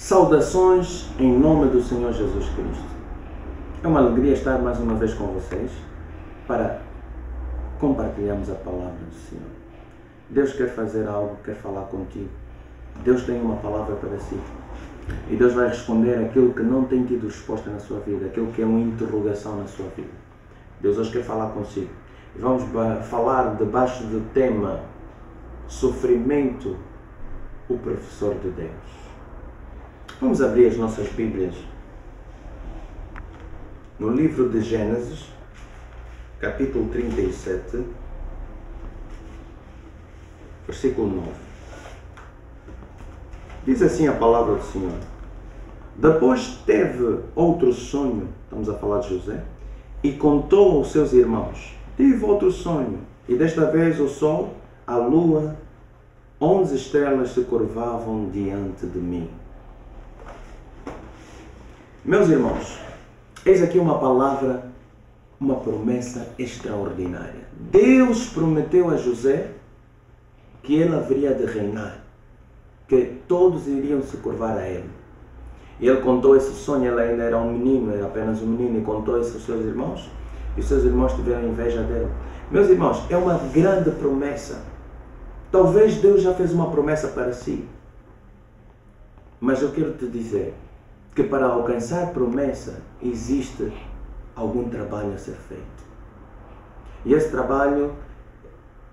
Saudações em nome do Senhor Jesus Cristo. É uma alegria estar mais uma vez com vocês para compartilharmos a palavra do Senhor. Deus quer fazer algo, quer falar contigo. Deus tem uma palavra para si. E Deus vai responder aquilo que não tem tido resposta na sua vida, aquilo que é uma interrogação na sua vida. Deus hoje quer falar consigo. E vamos falar debaixo do tema Sofrimento, o professor de Deus. Vamos abrir as nossas Bíblias no livro de Gênesis, capítulo 37, versículo 9. Diz assim a palavra do Senhor. Depois teve outro sonho, estamos a falar de José, e contou aos seus irmãos: Tive outro sonho, e desta vez o sol, a lua, onze estrelas se curvavam diante de mim. Meus irmãos, eis aqui uma palavra, uma promessa extraordinária. Deus prometeu a José que ele haveria de reinar, que todos iriam se curvar a ele. E ele contou esse sonho, ele ainda era um menino, era apenas um menino, e contou isso aos seus irmãos. E os seus irmãos tiveram inveja dele. Meus irmãos, é uma grande promessa. Talvez Deus já fez uma promessa para si. Mas eu quero te dizer, que para alcançar promessa existe algum trabalho a ser feito. E esse trabalho,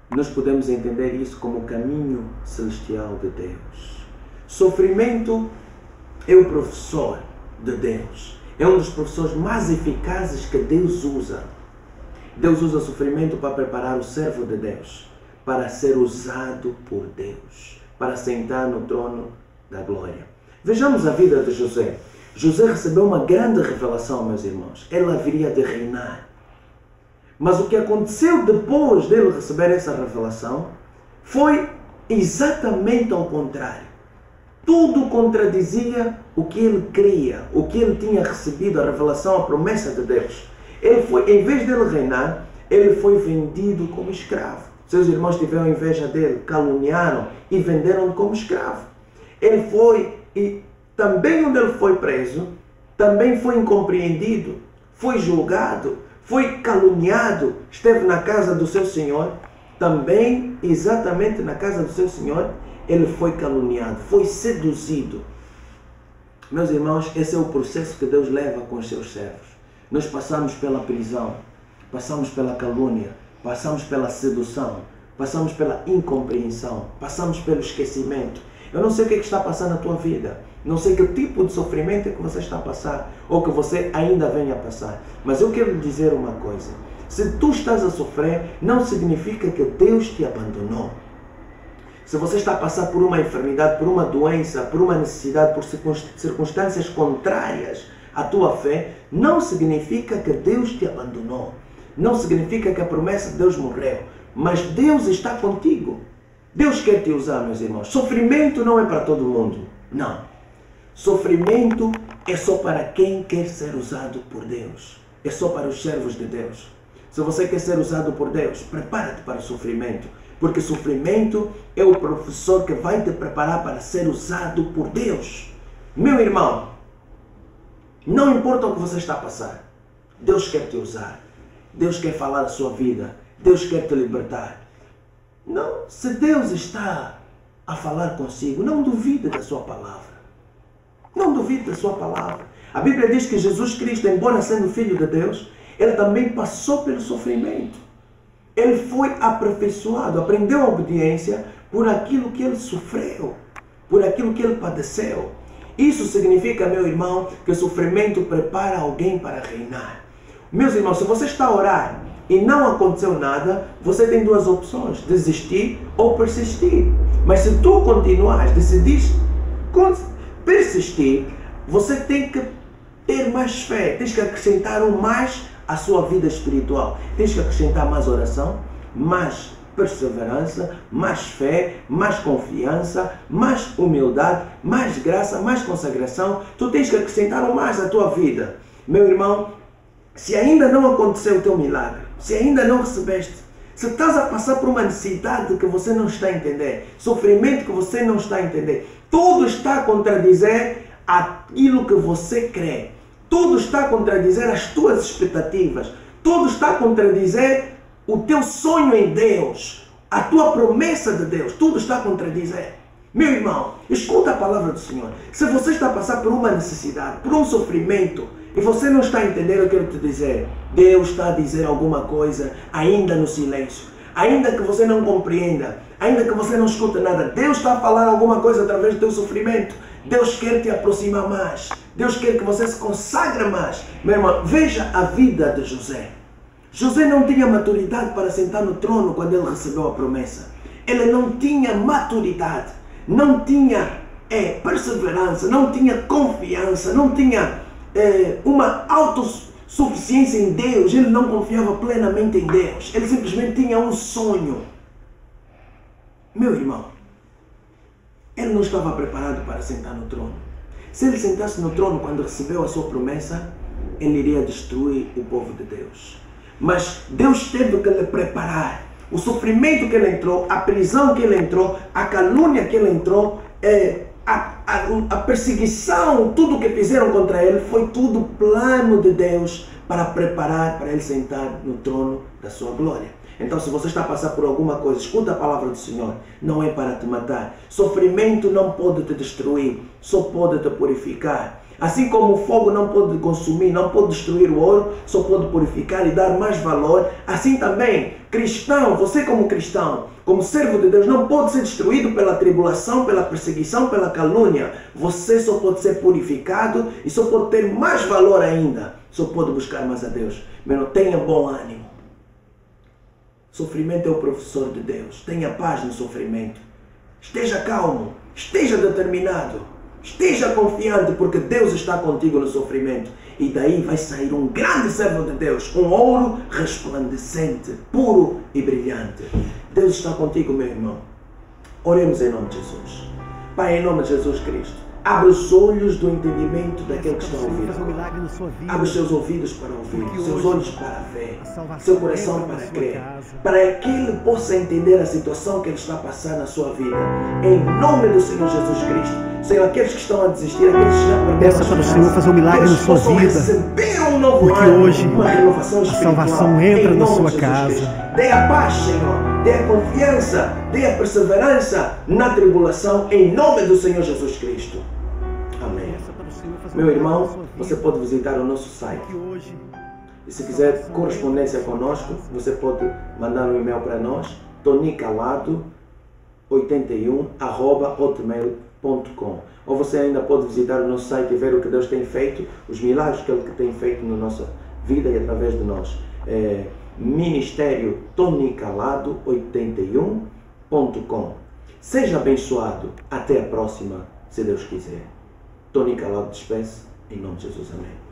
nós podemos entender isso como o caminho celestial de Deus. Sofrimento é o professor de Deus. É um dos professores mais eficazes que Deus usa. Deus usa sofrimento para preparar o servo de Deus para ser usado por Deus, para sentar no trono da glória. Vejamos a vida de José. José recebeu uma grande revelação, meus irmãos. Ele haveria de reinar. Mas o que aconteceu depois dele receber essa revelação foi exatamente ao contrário. Tudo contradizia o que ele cria, o que ele tinha recebido, a revelação, a promessa de Deus. Ele foi, em vez dele reinar, ele foi vendido como escravo. Seus irmãos tiveram inveja dele, caluniaram e venderam como escravo. Ele foi e também onde ele foi preso, também foi incompreendido, foi julgado, foi caluniado, esteve na casa do seu senhor, também, exatamente na casa do seu senhor, ele foi caluniado, foi seduzido. Meus irmãos, esse é o processo que Deus leva com os seus servos. Nós passamos pela prisão, passamos pela calúnia, passamos pela sedução, passamos pela incompreensão, passamos pelo esquecimento. Eu não sei o que, é que está passando na tua vida. Não sei que tipo de sofrimento é que você está a passar ou que você ainda vem a passar. Mas eu quero dizer uma coisa. Se tu estás a sofrer, não significa que Deus te abandonou. Se você está a passar por uma enfermidade, por uma doença, por uma necessidade, por circunstâncias contrárias à tua fé, não significa que Deus te abandonou. Não significa que a promessa de Deus morreu. Mas Deus está contigo. Deus quer te usar, meus irmãos. Sofrimento não é para todo mundo. Não. Sofrimento é só para quem quer ser usado por Deus. É só para os servos de Deus. Se você quer ser usado por Deus, prepara-te para o sofrimento. Porque sofrimento é o professor que vai te preparar para ser usado por Deus. Meu irmão, não importa o que você está a passar, Deus quer te usar. Deus quer falar a sua vida. Deus quer te libertar. Não, se Deus está a falar consigo, não duvide da sua palavra. Não duvide da sua palavra. A Bíblia diz que Jesus Cristo, embora sendo filho de Deus, ele também passou pelo sofrimento. Ele foi aperfeiçoado, aprendeu a obediência por aquilo que ele sofreu, por aquilo que ele padeceu. Isso significa, meu irmão, que o sofrimento prepara alguém para reinar. Meus irmãos, se você está a orar e não aconteceu nada, você tem duas opções: desistir ou persistir. Mas se tu continuares, decidires persistir, você tem que ter mais fé, tens que acrescentar um mais à sua vida espiritual. Tens que acrescentar mais oração, mais perseverança, mais fé, mais confiança, mais humildade, mais graça, mais consagração. Tu tens que acrescentar um mais à tua vida. Meu irmão, se ainda não aconteceu o teu milagre, se ainda não recebeste, se estás a passar por uma necessidade que você não está a entender, sofrimento que você não está a entender, tudo está a contradizer aquilo que você crê. Tudo está a contradizer as tuas expectativas. Tudo está a contradizer o teu sonho em Deus. A tua promessa de Deus. Tudo está a contradizer. Meu irmão, escuta a palavra do Senhor. Se você está a passar por uma necessidade, por um sofrimento, e você não está a entender, eu quero te dizer, Deus está a dizer alguma coisa ainda no silêncio. Ainda que você não compreenda, ainda que você não escute nada, Deus está a falar alguma coisa através do teu sofrimento. Deus quer te aproximar mais. Deus quer que você se consagre mais. Meu irmão, veja a vida de José. José não tinha maturidade para sentar no trono quando ele recebeu a promessa. Ele não tinha maturidade não tinha é, perseverança, não tinha confiança, não tinha é, uma autossuficiência em Deus, ele não confiava plenamente em Deus, ele simplesmente tinha um sonho. Meu irmão, ele não estava preparado para sentar no trono. Se ele sentasse no trono quando recebeu a sua promessa, ele iria destruir o povo de Deus. Mas Deus teve que lhe preparar o sofrimento que ele entrou, a prisão que ele entrou, a calúnia que ele entrou, é, a, a, perseguição, tudo que fizeram contra ele, foi tudo plano de Deus para preparar para ele sentar no trono da sua glória. Então, se você está a passar por alguma coisa, escuta a palavra do Senhor. Não é para te matar. Sofrimento não pode te destruir, só pode te purificar. Assim como o fogo não pode consumir, não pode destruir o ouro, só pode purificar e dar mais valor, assim também, cristão, você como cristão, como servo de Deus, não pode ser destruído pela tribulação, pela perseguição, pela calúnia. Você só pode ser purificado e só pode ter mais valor ainda. Só pode buscar mais a Deus. Mas tenha bom ânimo. Sofrimento é o professor de Deus. Tenha paz no sofrimento. Esteja calmo. Esteja determinado. Esteja confiante, porque Deus está contigo no sofrimento. E daí vai sair um grande servo de Deus, um ouro resplandecente, puro e brilhante. Deus está contigo, meu irmão. Oremos em nome de Jesus. Pai, em nome de Jesus Cristo. Abre os olhos do entendimento daquele que está a ouvir. Abre os seus ouvidos para ouvir, seus olhos para ver, seu coração para crer, para que ele possa entender a situação que ele está passando na sua vida. Em nome do Senhor Jesus Cristo. Senhor, aqueles que estão a desistir, aqueles que já perderam Peça para o Senhor fazer um milagre na sua vida. Um novo porque ano, hoje a salvação entra na sua casa. Dê a paz, Senhor. Dê a confiança, dê a perseverança na tribulação, em nome do Senhor Jesus Cristo. Meu irmão, você pode visitar o nosso site. E se quiser correspondência conosco, você pode mandar um e-mail para nós, tonicalado81.hotmail.com Ou você ainda pode visitar o nosso site e ver o que Deus tem feito, os milagres que Ele tem feito na nossa vida e através de nós. É, Ministério tonicalado81.com Seja abençoado. Até a próxima, se Deus quiser. Tony Calado despeço, em nome de Jesus. Amém.